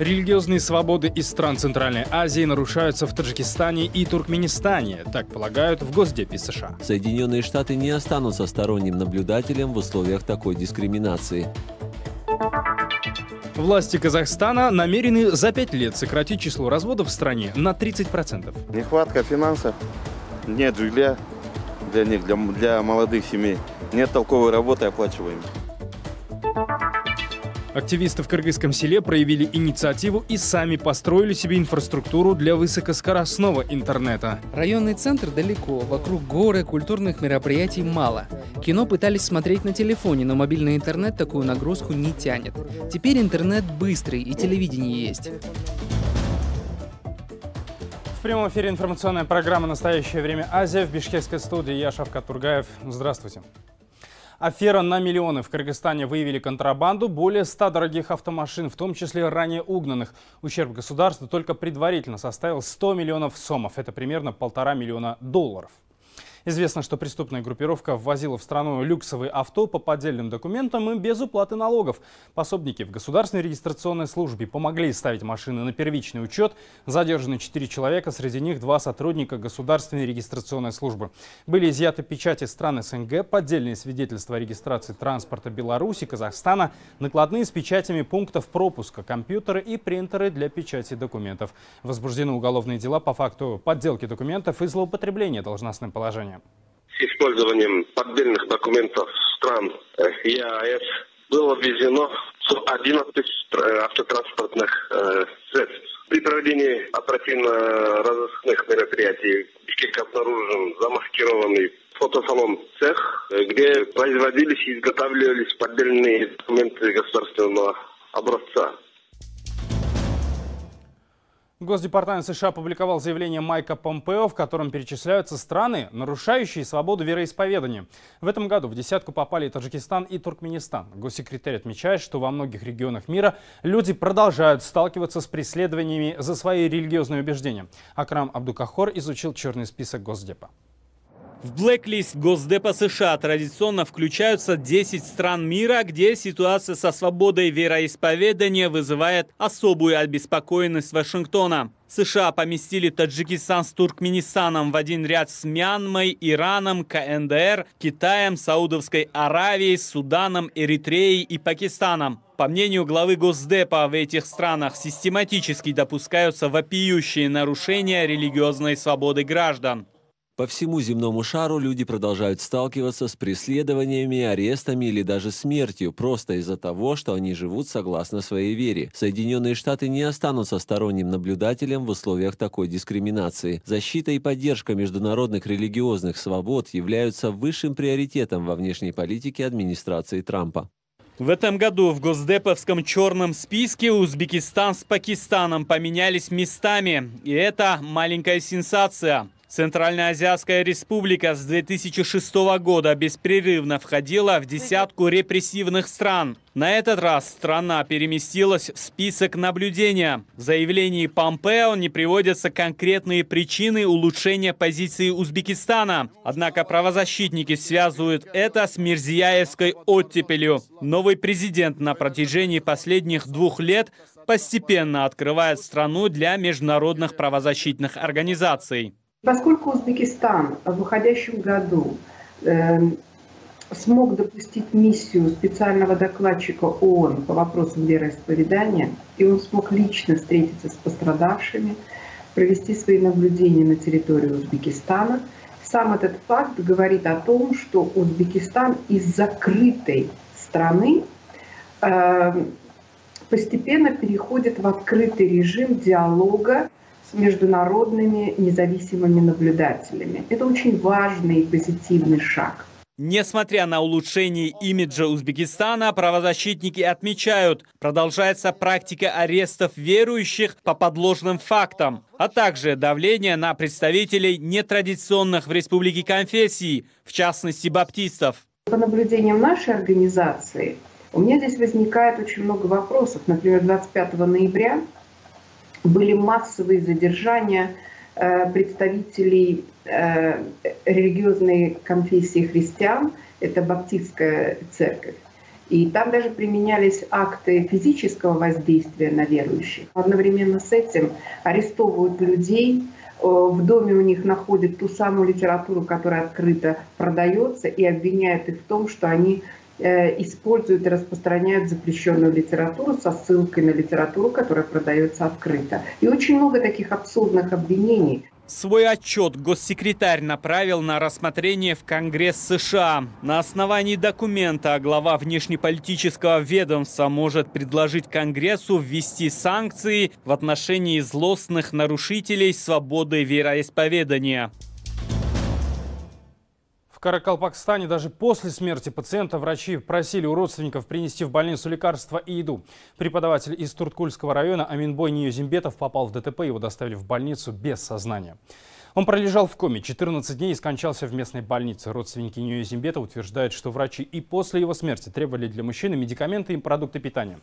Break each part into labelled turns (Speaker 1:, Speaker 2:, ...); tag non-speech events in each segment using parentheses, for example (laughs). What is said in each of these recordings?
Speaker 1: Религиозные свободы из стран Центральной Азии нарушаются в Таджикистане и Туркменистане, так полагают в Госдепе США.
Speaker 2: Соединенные Штаты не останутся сторонним наблюдателем в условиях такой дискриминации.
Speaker 1: Власти Казахстана намерены за пять лет сократить число разводов в стране на 30%.
Speaker 3: Нехватка финансов, нет жилья для них, для, для молодых семей, нет толковой работы оплачиваемой.
Speaker 1: Активисты в кыргызском селе проявили инициативу и сами построили себе инфраструктуру для высокоскоростного интернета.
Speaker 4: Районный центр далеко, вокруг горы, культурных мероприятий мало. Кино пытались смотреть на телефоне, но мобильный интернет такую нагрузку не тянет. Теперь интернет быстрый и телевидение есть.
Speaker 1: В прямом эфире информационная программа «Настоящее время Азия» в бишкекской студии. Я Шавкат Тургаев. Здравствуйте. Афера на миллионы. В Кыргызстане выявили контрабанду более 100 дорогих автомашин, в том числе ранее угнанных. Ущерб государству только предварительно составил 100 миллионов сомов. Это примерно полтора миллиона долларов. Известно, что преступная группировка ввозила в страну люксовые авто по поддельным документам и без уплаты налогов. Пособники в Государственной регистрационной службе помогли ставить машины на первичный учет. Задержаны 4 человека, среди них два сотрудника Государственной регистрационной службы. Были изъяты печати стран СНГ, поддельные свидетельства о регистрации транспорта Беларуси, Казахстана, накладные с печатями пунктов пропуска, компьютеры и принтеры для печати документов. Возбуждены уголовные дела по факту подделки документов и злоупотребления должностным положением оборудования.
Speaker 5: С использованием поддельных документов стран э, ЕАЭС было ввезено 11 э, автотранспортных э, средств. При проведении оперативно-розыскных мероприятий в обнаружен замаскированный фотосалон цех, где производились и изготавливались поддельные документы государственного образца.
Speaker 1: Госдепартамент США опубликовал заявление Майка Помпео, в котором перечисляются страны, нарушающие свободу вероисповедания. В этом году в десятку попали и Таджикистан, и Туркменистан. Госсекретарь отмечает, что во многих регионах мира люди продолжают сталкиваться с преследованиями за свои религиозные убеждения. Акрам Абдукахор изучил черный список Госдепа.
Speaker 6: В блэк-лист Госдепа США традиционно включаются 10 стран мира, где ситуация со свободой вероисповедания вызывает особую обеспокоенность Вашингтона. США поместили Таджикистан с Туркменистаном в один ряд с Мьянмой, Ираном, КНДР, Китаем, Саудовской Аравией, Суданом, Эритреей и Пакистаном. По мнению главы Госдепа, в этих странах систематически допускаются вопиющие нарушения религиозной свободы граждан.
Speaker 2: По всему земному шару люди продолжают сталкиваться с преследованиями, арестами или даже смертью, просто из-за того, что они живут согласно своей вере. Соединенные Штаты не останутся сторонним наблюдателем в условиях такой дискриминации. Защита и поддержка международных религиозных свобод являются высшим приоритетом во внешней политике администрации Трампа.
Speaker 6: В этом году в Госдеповском черном списке Узбекистан с Пакистаном поменялись местами. И это маленькая сенсация. Центральноазиатская республика с 2006 года беспрерывно входила в десятку репрессивных стран. На этот раз страна переместилась в список наблюдения. В заявлении Помпео не приводятся конкретные причины улучшения позиции Узбекистана. Однако правозащитники связывают это с Мирзияевской оттепелью. Новый президент на протяжении последних двух лет постепенно открывает страну для международных правозащитных организаций.
Speaker 7: Поскольку Узбекистан в выходящем году э, смог допустить миссию специального докладчика ООН по вопросам вероисповедания, и он смог лично встретиться с пострадавшими, провести свои наблюдения на территории Узбекистана, сам этот факт говорит о том, что Узбекистан из закрытой страны э, постепенно переходит в открытый режим диалога с международными независимыми наблюдателями. Это очень важный и позитивный шаг.
Speaker 6: Несмотря на улучшение имиджа Узбекистана, правозащитники отмечают, продолжается практика арестов верующих по подложным фактам, а также давление на представителей нетрадиционных в республике конфессий, в частности баптистов.
Speaker 7: По наблюдениям нашей организации, у меня здесь возникает очень много вопросов. Например, 25 ноября были массовые задержания э, представителей э, религиозной конфессии христиан, это баптистская церковь. И там даже применялись акты физического воздействия на верующих. Одновременно с этим арестовывают людей, э, в доме у них находят ту самую литературу, которая открыто продается, и обвиняют их в том, что они используют и распространяют запрещенную литературу со ссылкой на литературу, которая продается открыто. И очень много таких абсурдных обвинений.
Speaker 6: Свой отчет госсекретарь направил на рассмотрение в Конгресс США. На основании документа глава внешнеполитического ведомства может предложить Конгрессу ввести санкции в отношении злостных нарушителей свободы вероисповедания.
Speaker 1: В Каракалпакстане даже после смерти пациента врачи просили у родственников принести в больницу лекарства и еду. Преподаватель из Турткульского района Аминбой Ниюзимбетов попал в ДТП, его доставили в больницу без сознания. Он пролежал в коме 14 дней и скончался в местной больнице. Родственники Ньюзимбета утверждают, что врачи и после его смерти требовали для мужчины медикаменты и продукты питания.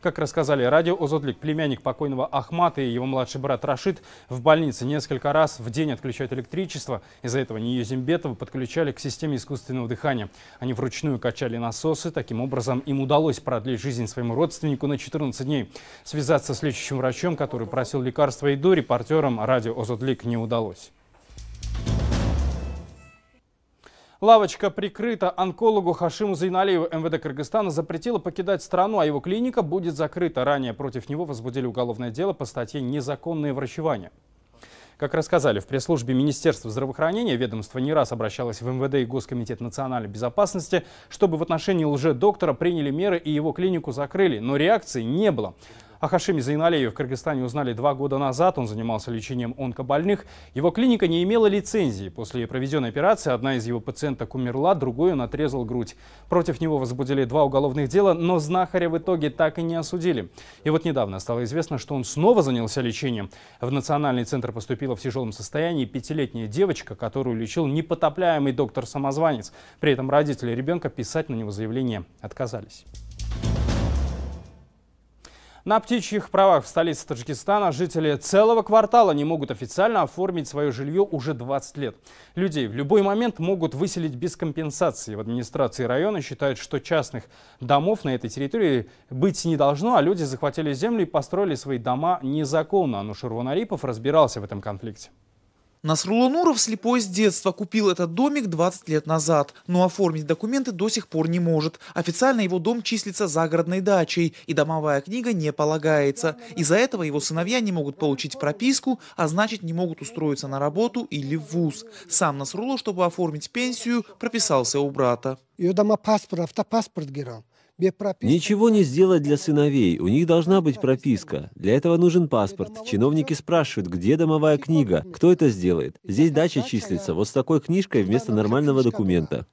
Speaker 1: Как рассказали радио Озодлик, племянник покойного Ахмата и его младший брат Рашид в больнице несколько раз в день отключают электричество. Из-за этого Ньюзимбетова подключали к системе искусственного дыхания. Они вручную качали насосы. Таким образом, им удалось продлить жизнь своему родственнику на 14 дней. Связаться с лечащим врачом, который просил лекарства и еду, репортерам радио Озодлик не удалось. Лавочка прикрыта. Онкологу Хашиму Зайналиеву МВД Кыргызстана запретила покидать страну, а его клиника будет закрыта. Ранее против него возбудили уголовное дело по статье «Незаконное врачевание». Как рассказали в пресс-службе Министерства здравоохранения, ведомство не раз обращалось в МВД и Госкомитет национальной безопасности, чтобы в отношении лже-доктора приняли меры и его клинику закрыли, но реакции не было. О Хашиме Зайналееве в Кыргызстане узнали два года назад. Он занимался лечением онкобольных. Его клиника не имела лицензии. После проведенной операции одна из его пациенток умерла, другой он отрезал грудь. Против него возбудили два уголовных дела, но знахаря в итоге так и не осудили. И вот недавно стало известно, что он снова занялся лечением. В Национальный центр поступила в тяжелом состоянии пятилетняя девочка, которую лечил непотопляемый доктор-самозванец. При этом родители ребенка писать на него заявление отказались. На птичьих правах в столице Таджикистана жители целого квартала не могут официально оформить свое жилье уже 20 лет. Людей в любой момент могут выселить без компенсации. В администрации района считают, что частных домов на этой территории быть не должно, а люди захватили землю и построили свои дома незаконно. Анушер Ванарипов разбирался в этом конфликте.
Speaker 8: Насрулла Нуров слепой с детства купил этот домик 20 лет назад, но оформить документы до сих пор не может. Официально его дом числится загородной дачей, и домовая книга не полагается. Из-за этого его сыновья не могут получить прописку, а значит не могут устроиться на работу или в ВУЗ. Сам Насрулла, чтобы оформить пенсию, прописался у брата.
Speaker 9: паспорт, автопаспорт герал.
Speaker 2: Ничего не сделать для сыновей, у них должна быть прописка. Для этого нужен паспорт. Чиновники спрашивают, где домовая книга, кто это сделает. Здесь дача числится вот с такой книжкой вместо нормального документа.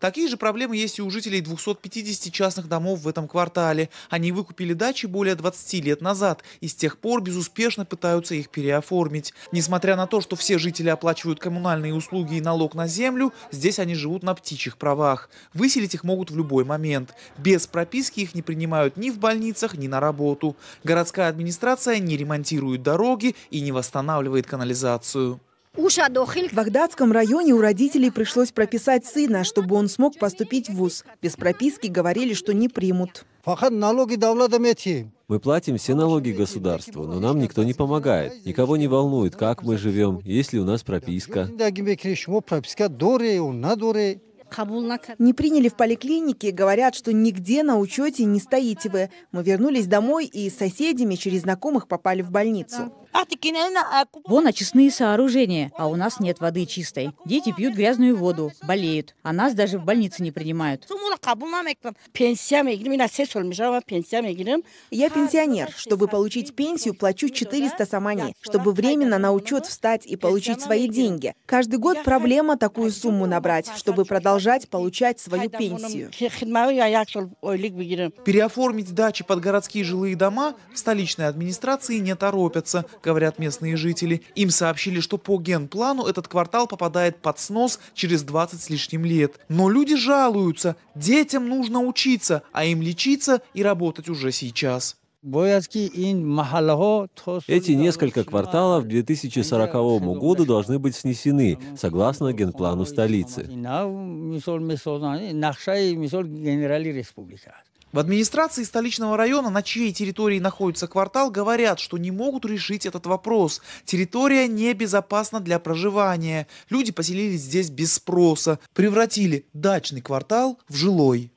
Speaker 8: Такие же проблемы есть и у жителей 250 частных домов в этом квартале. Они выкупили дачи более 20 лет назад и с тех пор безуспешно пытаются их переоформить. Несмотря на то, что все жители оплачивают коммунальные услуги и налог на землю, здесь они живут на птичьих правах. Выселить их могут в любой момент. Без прописки их не принимают ни в больницах, ни на работу. Городская администрация не ремонтирует дороги и не восстанавливает канализацию.
Speaker 10: В Багдадском районе у родителей пришлось прописать сына, чтобы он смог поступить в ВУЗ. Без прописки говорили, что не примут.
Speaker 2: Мы платим все налоги государству, но нам никто не помогает. Никого не волнует, как мы живем, есть ли у нас прописка.
Speaker 10: Не приняли в поликлинике, говорят, что нигде на учете не стоите вы. Мы вернулись домой и с соседями через знакомых попали в больницу.
Speaker 11: Вон очистные сооружения, а у нас нет воды чистой. Дети пьют грязную воду, болеют, а нас даже в больнице не принимают.
Speaker 10: Я пенсионер. Чтобы получить пенсию, плачу 400 самани, чтобы временно на учет встать и получить свои деньги. Каждый год проблема такую сумму набрать, чтобы продолжать получать свою пенсию.
Speaker 8: Переоформить дачи под городские жилые дома в столичной администрации не торопятся говорят местные жители. Им сообщили, что по генплану этот квартал попадает под снос через 20 с лишним лет. Но люди жалуются, детям нужно учиться, а им лечиться и работать уже сейчас.
Speaker 2: Эти несколько кварталов к 2040 году должны быть снесены, согласно генплану столицы.
Speaker 8: В администрации столичного района, на чьей территории находится квартал, говорят, что не могут решить этот вопрос. Территория небезопасна для проживания. Люди поселились здесь без спроса, превратили дачный квартал в жилой.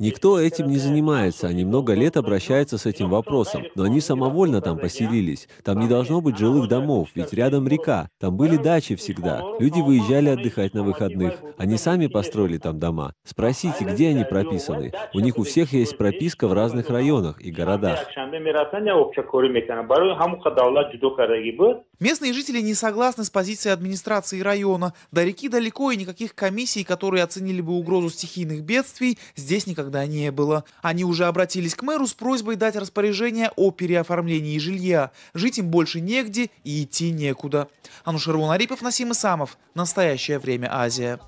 Speaker 2: Никто этим не занимается, они много лет обращаются с этим вопросом, но они самовольно там поселились. Там не должно быть жилых домов, ведь рядом река, там были дачи всегда. Люди выезжали отдыхать на выходных, они сами построили там дома. Спросите, где они прописаны. У них у всех есть прописка в разных районах и городах.
Speaker 8: Местные жители не согласны с позицией администрации района. До реки далеко и никаких комиссий, которые оценили бы угрозу стихийных бедствий, здесь никогда не было. Они уже обратились к мэру с просьбой дать распоряжение о переоформлении жилья. Жить им больше негде и идти некуда. Анушервон Арипов, Насим Исамов. Настоящее время Азия.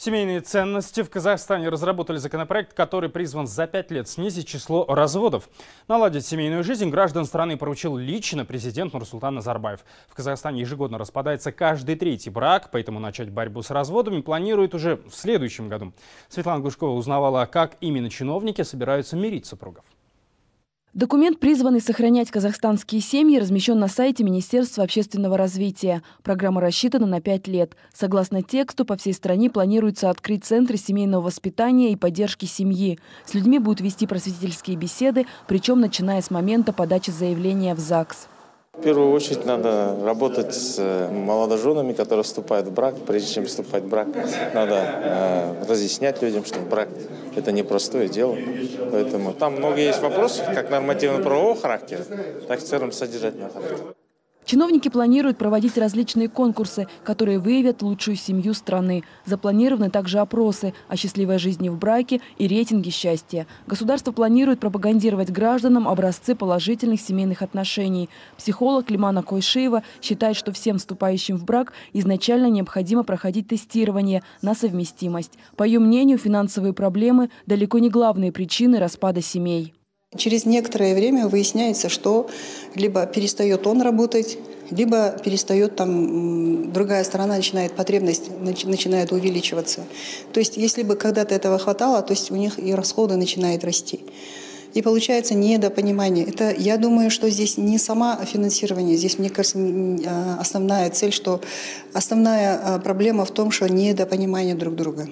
Speaker 1: Семейные ценности в Казахстане разработали законопроект, который призван за пять лет снизить число разводов. Наладить семейную жизнь граждан страны поручил лично президент Нурсултан Назарбаев. В Казахстане ежегодно распадается каждый третий брак, поэтому начать борьбу с разводами планируют уже в следующем году. Светлана Глушкова узнавала, как именно чиновники собираются мирить супругов.
Speaker 12: Документ, призванный сохранять казахстанские семьи, размещен на сайте Министерства общественного развития. Программа рассчитана на пять лет. Согласно тексту, по всей стране планируется открыть центры семейного воспитания и поддержки семьи. С людьми будут вести просветительские беседы, причем начиная с момента подачи заявления в ЗАГС.
Speaker 13: В первую очередь надо работать с э, молодоженами, которые вступают в брак. Прежде чем вступать в брак, надо э, разъяснять людям, что брак – это непростое дело. Поэтому там много есть вопросов, как нормативно-правового характера, так и в целом содержательного характера.
Speaker 12: Чиновники планируют проводить различные конкурсы, которые выявят лучшую семью страны. Запланированы также опросы о счастливой жизни в браке и рейтинге счастья. Государство планирует пропагандировать гражданам образцы положительных семейных отношений. Психолог Лимана Койшиева считает, что всем вступающим в брак изначально необходимо проходить тестирование на совместимость. По ее мнению, финансовые проблемы далеко не главные причины распада семей.
Speaker 14: Через некоторое время выясняется, что либо перестает он работать, либо перестает там, другая сторона начинает, потребность начинает увеличиваться. То есть если бы когда-то этого хватало, то есть у них и расходы начинают расти. И получается недопонимание. Это, я думаю, что здесь не сама финансирование, здесь, мне кажется, а, основная цель, что основная а, проблема в том, что недопонимание друг друга.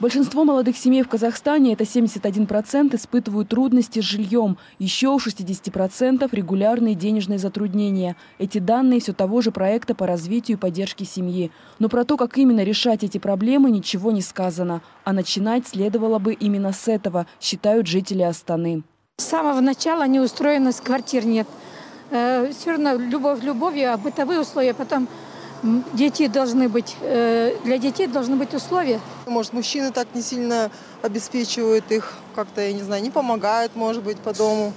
Speaker 12: Большинство молодых семей в Казахстане, это 71%, испытывают трудности с жильем. Еще у 60% регулярные денежные затруднения. Эти данные все того же проекта по развитию и поддержке семьи. Но про то, как именно решать эти проблемы, ничего не сказано. А начинать следовало бы именно с этого, считают жители Астаны.
Speaker 15: С самого начала неустроенность квартир нет. Э, все равно любовь любовью, а бытовые условия потом дети должны быть, э, для детей должны быть условия.
Speaker 16: Может, мужчины так не сильно обеспечивают их, как-то, я не знаю, не помогают, может быть, по дому.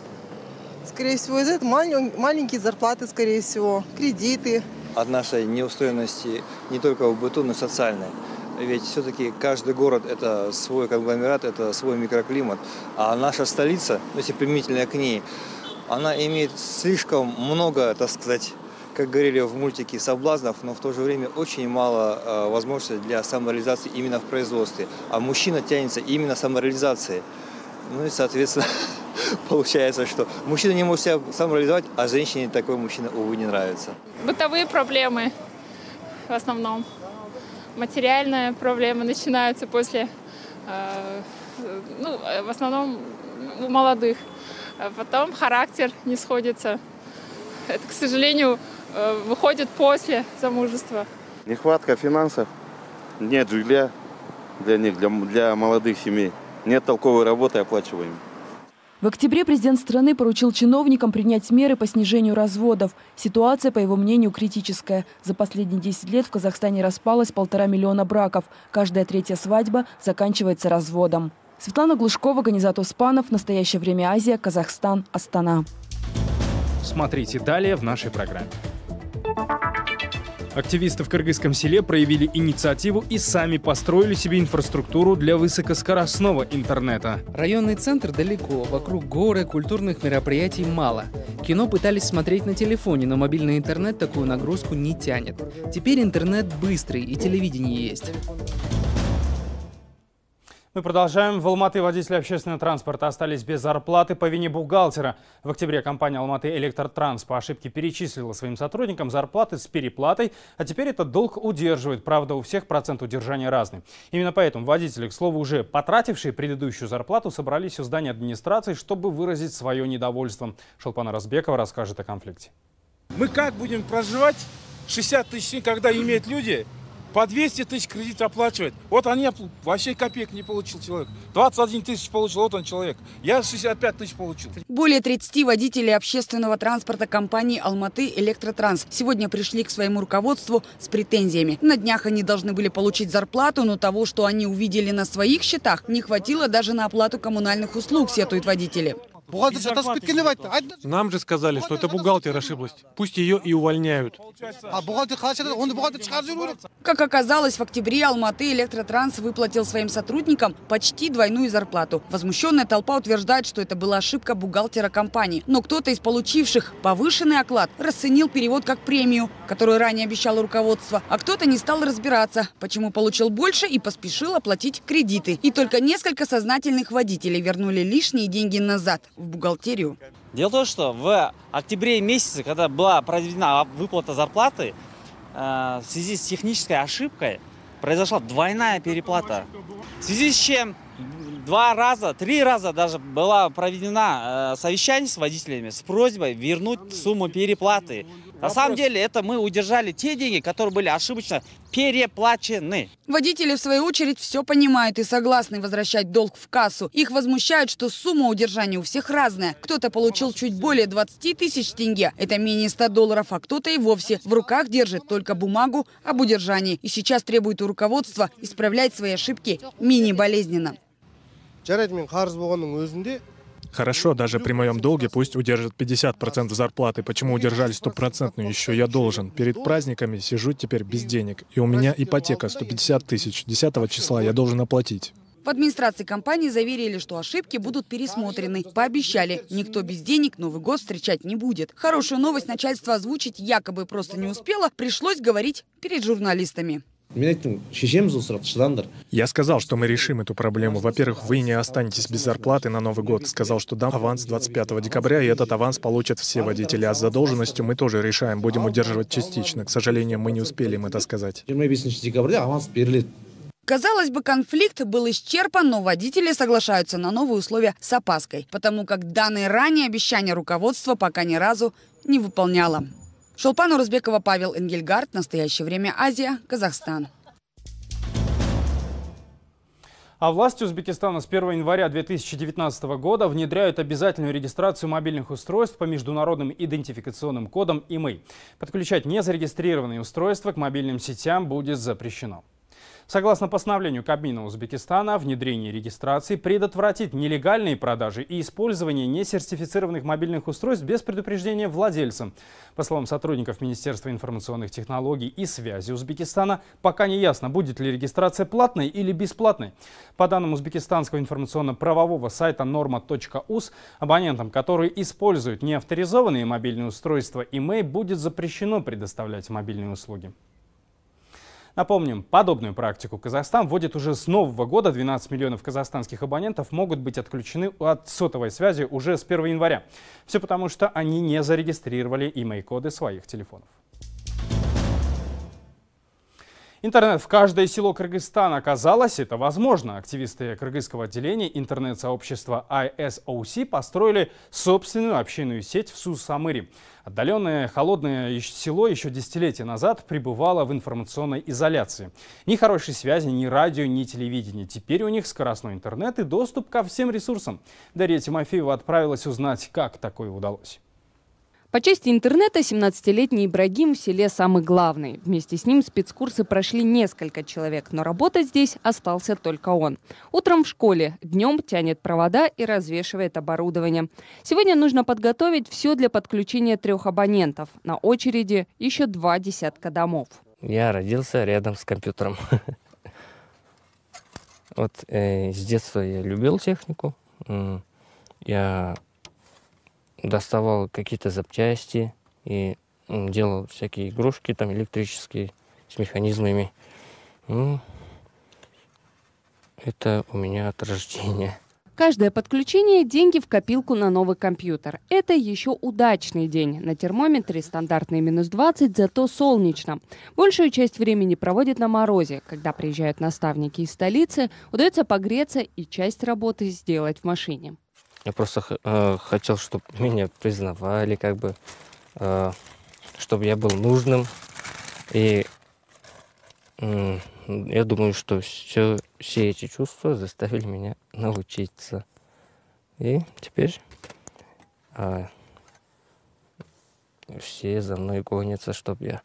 Speaker 16: Скорее всего, из этого маленькие зарплаты, скорее всего, кредиты.
Speaker 17: От нашей неустроенности не только в быту, но и социальной. Ведь все-таки каждый город – это свой конгломерат, это свой микроклимат. А наша столица, ну, если применительно к ней, она имеет слишком много, так сказать, как говорили в мультике, соблазнов, но в то же время очень мало э, возможностей для самореализации именно в производстве. А мужчина тянется именно самореализацией. Ну и, соответственно, (laughs) получается, что мужчина не может себя самореализовать, а женщине такой мужчина, увы, не нравится.
Speaker 18: Бытовые проблемы в основном. Материальные проблемы начинаются после, э, ну, в основном у молодых. А потом характер не сходится. Это, к сожалению, Э, выходит после замужества.
Speaker 3: Нехватка финансов, нет жилья для них, для, для молодых семей, нет толковой работы оплачиваемой.
Speaker 12: В октябре президент страны поручил чиновникам принять меры по снижению разводов. Ситуация, по его мнению, критическая. За последние 10 лет в Казахстане распалось полтора миллиона браков. Каждая третья свадьба заканчивается разводом. Светлана Глушкова, Ганизат Успанов. Настоящее время Азия. Казахстан. Астана.
Speaker 1: Смотрите далее в нашей программе. Активисты в кыргызском селе проявили инициативу и сами построили себе инфраструктуру для высокоскоростного интернета.
Speaker 4: Районный центр далеко, вокруг горы, культурных мероприятий мало. Кино пытались смотреть на телефоне, но мобильный интернет такую нагрузку не тянет. Теперь интернет быстрый и телевидение есть.
Speaker 1: Мы продолжаем. В Алматы водители общественного транспорта остались без зарплаты по вине бухгалтера. В октябре компания Алматы Электротранс по ошибке перечислила своим сотрудникам зарплаты с переплатой, а теперь этот долг удерживает. Правда, у всех процент удержания разный. Именно поэтому водители, к слову, уже потратившие предыдущую зарплату, собрались у здания администрации, чтобы выразить свое недовольство. Шелпана Разбекова расскажет о конфликте.
Speaker 19: Мы как будем проживать 60 тысяч, когда имеют люди, по 200 тысяч кредит оплачивает. Вот они вообще копеек не получил человек. 21 тысяч получил, вот он человек. Я 65 тысяч получил.
Speaker 20: Более 30 водителей общественного транспорта компании «Алматы Электротранс» сегодня пришли к своему руководству с претензиями. На днях они должны были получить зарплату, но того, что они увидели на своих счетах, не хватило даже на оплату коммунальных услуг, сетуют водители.
Speaker 21: Нам же сказали, что это бухгалтер ошиблась. Пусть ее и увольняют.
Speaker 20: Как оказалось, в октябре Алматы Электротранс выплатил своим сотрудникам почти двойную зарплату. Возмущенная толпа утверждает, что это была ошибка бухгалтера компании. Но кто-то из получивших повышенный оклад расценил перевод как премию, которую ранее обещало руководство, а кто-то не стал разбираться, почему получил больше и поспешил оплатить кредиты. И только несколько сознательных водителей вернули лишние деньги назад в бухгалтерию.
Speaker 22: Дело в том, что в октябре месяце, когда была проведена выплата зарплаты, э, в связи с технической ошибкой произошла двойная переплата. В связи с чем два раза, три раза даже была проведена э, совещание с водителями с просьбой вернуть сумму переплаты. На самом деле это мы удержали те деньги, которые были ошибочно переплачены.
Speaker 20: Водители, в свою очередь, все понимают и согласны возвращать долг в кассу. Их возмущает, что сумма удержания у всех разная. Кто-то получил чуть более 20 тысяч тенге, это менее 100 долларов, а кто-то и вовсе в руках держит только бумагу об удержании. И сейчас требует у руководства исправлять свои ошибки мини-болезненно.
Speaker 21: Хорошо, даже при моем долге пусть удержат 50% зарплаты. Почему удержали стопроцентную? Еще я должен. Перед праздниками сижу теперь без денег. И у меня ипотека 150 тысяч. 10 числа я должен оплатить.
Speaker 20: В администрации компании заверили, что ошибки будут пересмотрены. Пообещали, никто без денег Новый год встречать не будет. Хорошую новость начальство озвучить якобы просто не успело, пришлось говорить перед журналистами.
Speaker 21: Я сказал, что мы решим эту проблему. Во-первых, вы не останетесь без зарплаты на Новый год. Сказал, что дам аванс 25 декабря, и этот аванс получат все водители. А с задолженностью мы тоже решаем, будем удерживать частично. К сожалению, мы не успели им это сказать.
Speaker 20: Казалось бы, конфликт был исчерпан, но водители соглашаются на новые условия с опаской, потому как данные ранее обещания руководства пока ни разу не выполняло. Шолпан Урузбекова, Павел Энгельгард. Настоящее время Азия, Казахстан.
Speaker 1: А власти Узбекистана с 1 января 2019 года внедряют обязательную регистрацию мобильных устройств по международным идентификационным кодам ИМЭЙ. Подключать незарегистрированные устройства к мобильным сетям будет запрещено. Согласно постановлению Кабмина Узбекистана, внедрение регистрации предотвратит нелегальные продажи и использование несертифицированных мобильных устройств без предупреждения владельца. По словам сотрудников Министерства информационных технологий и связи Узбекистана, пока не ясно, будет ли регистрация платной или бесплатной. По данным узбекистанского информационно-правового сайта norma.uz, абонентам, которые используют неавторизованные мобильные устройства email, будет запрещено предоставлять мобильные услуги. Напомним, подобную практику Казахстан вводит уже с нового года. 12 миллионов казахстанских абонентов могут быть отключены от сотовой связи уже с 1 января. Все потому, что они не зарегистрировали имей-коды своих телефонов. Интернет в каждое село Кыргызстана оказалось, это возможно. Активисты кыргызского отделения интернет-сообщества ISOC построили собственную общинную сеть в Сусамыре. Отдаленное холодное село еще десятилетия назад пребывало в информационной изоляции. Ни хорошей связи, ни радио, ни телевидения. Теперь у них скоростной интернет и доступ ко всем ресурсам. Дарья Тимофеева отправилась узнать, как такое удалось.
Speaker 23: По части интернета 17-летний Ибрагим в селе самый главный. Вместе с ним спецкурсы прошли несколько человек, но работать здесь остался только он. Утром в школе, днем тянет провода и развешивает оборудование. Сегодня нужно подготовить все для подключения трех абонентов. На очереди еще два десятка домов.
Speaker 24: Я родился рядом с компьютером. (laughs) Вот э, с детства я любил технику. Я доставал какие-то запчасти и делал всякие игрушки там электрические с механизмами. Ну, это у меня от рождения.
Speaker 23: Каждое подключение – деньги в копилку на новый компьютер. Это еще удачный день. На термометре стандартный минус 20, зато солнечно. Большую часть времени проводит на морозе. Когда приезжают наставники из столицы, удается погреться и часть работы сделать в машине.
Speaker 24: Я просто э, хотел, чтобы (laughs) меня признавали, как бы, э, чтобы я был нужным. И э, я думаю, что все, все эти чувства заставили меня научиться. И теперь э, все за мной гонятся, чтобы я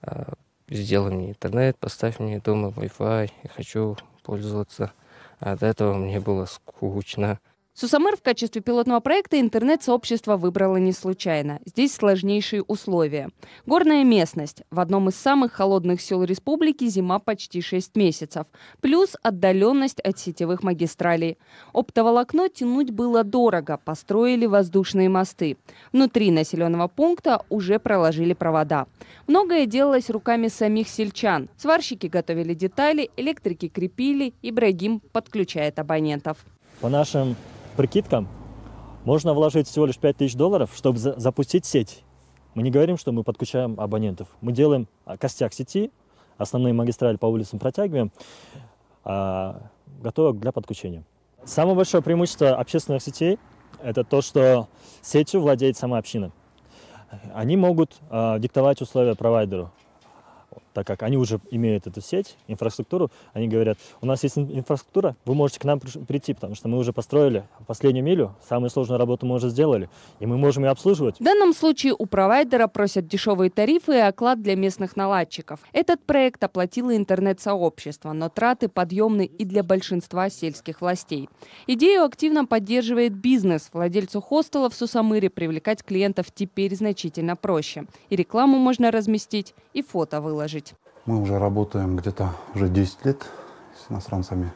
Speaker 24: э, сделал мне интернет, поставь мне дома Wi-Fi, я хочу пользоваться. А от этого мне было скучно.
Speaker 23: Сусамыр в качестве пилотного проекта интернет-сообщество выбрало не случайно. Здесь сложнейшие условия. Горная местность. В одном из самых холодных сел республики зима почти 6 месяцев. Плюс отдаленность от сетевых магистралей. Оптоволокно тянуть было дорого. Построили воздушные мосты. Внутри населенного пункта уже проложили провода. Многое делалось руками самих сельчан. Сварщики готовили детали, электрики крепили, Ибрагим подключает абонентов.
Speaker 25: По нашим прикидкам, можно вложить всего лишь 5000 долларов, чтобы за запустить сеть. Мы не говорим, что мы подключаем абонентов. Мы делаем а, костяк сети, основные магистрали по улицам протягиваем, а, готовы для подключения. Самое большое преимущество общественных сетей – это то, что сетью владеет сама община. Они могут а, диктовать условия провайдеру так как они уже имеют эту сеть, инфраструктуру, они говорят, у нас есть инфраструктура, вы можете к нам прийти, потому что мы уже построили последнюю милю, самую сложную работу мы уже сделали, и мы можем ее обслуживать.
Speaker 23: В данном случае у провайдера просят дешевые тарифы и оклад для местных наладчиков. Этот проект оплатило интернет-сообщество, но траты подъемны и для большинства сельских властей. Идею активно поддерживает бизнес. Владельцу хостела в Сусамыре привлекать клиентов теперь значительно проще. И рекламу можно разместить, и фото выложить жить?
Speaker 26: Мы уже работаем где-то уже 10 лет с иностранцами.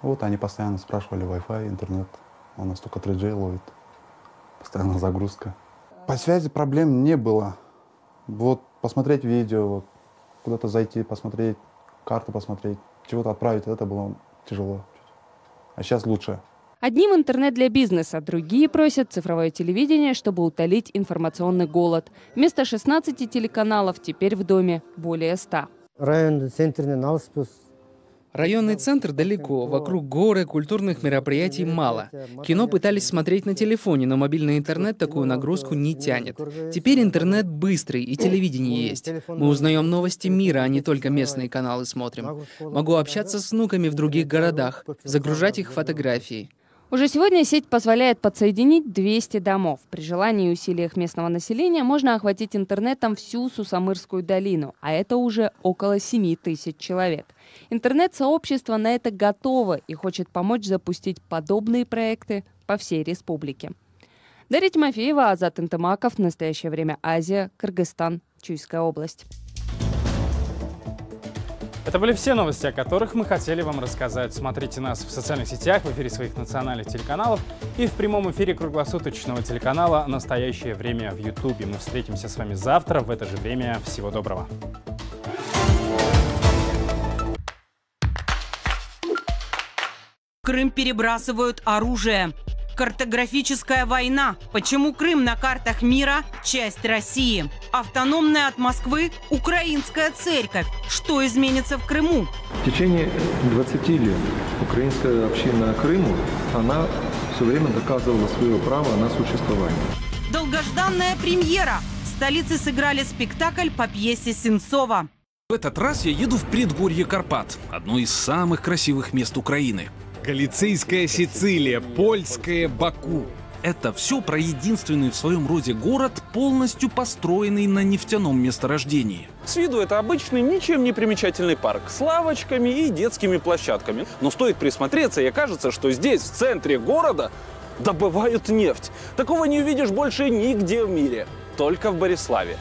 Speaker 26: Вот они постоянно спрашивали Wi-Fi, интернет. У нас только 3G ловит. Постоянно загрузка. По связи проблем не было. Вот посмотреть видео, вот, куда-то зайти, посмотреть, карту посмотреть, чего-то отправить, это было тяжело. А сейчас лучше.
Speaker 23: Одним интернет для бизнеса, другие просят цифровое телевидение, чтобы утолить информационный голод. Вместо 16 телеканалов теперь в доме более 100.
Speaker 4: Районный центр далеко, вокруг горы, культурных мероприятий мало. Кино пытались смотреть на телефоне, но мобильный интернет такую нагрузку не тянет. Теперь интернет быстрый и телевидение есть. Мы узнаем новости мира, а не только местные каналы смотрим. Могу общаться с внуками в других городах, загружать их фотографии.
Speaker 23: Уже сегодня сеть позволяет подсоединить 200 домов. При желании и усилиях местного населения можно охватить интернетом всю Сусамырскую долину, а это уже около 7 тысяч человек. Интернет-сообщество на это готово и хочет помочь запустить подобные проекты по всей республике. Дарья Тимофеева, Азат Интамаков. В настоящее время Азия, Кыргызстан, Чуйская область.
Speaker 1: Это были все новости, о которых мы хотели вам рассказать. Смотрите нас в социальных сетях, в эфире своих национальных телеканалов и в прямом эфире круглосуточного телеканала «Настоящее время» в Ютубе. Мы встретимся с вами завтра в это же время. Всего доброго.
Speaker 27: Крым перебрасывают оружие. Картографическая война. Почему Крым на картах мира – часть России? Автономная от Москвы – украинская церковь. Что изменится в Крыму?
Speaker 28: В течение 20 лет украинская община Крыму, она все время доказывала свое право на существование.
Speaker 27: Долгожданная премьера. В столице сыграли спектакль по пьесе Сенцова.
Speaker 29: В этот раз я еду в предгорье Карпат, одно из самых красивых мест Украины.
Speaker 30: Галицийская Сицилия, польская Баку.
Speaker 29: Это все про единственный в своем роде город, полностью построенный на нефтяном месторождении.
Speaker 31: С виду это обычный, ничем не примечательный парк с лавочками и детскими площадками. Но стоит присмотреться, и окажется, что здесь, в центре города, добывают нефть. Такого не увидишь больше нигде в мире, только в Бориславе.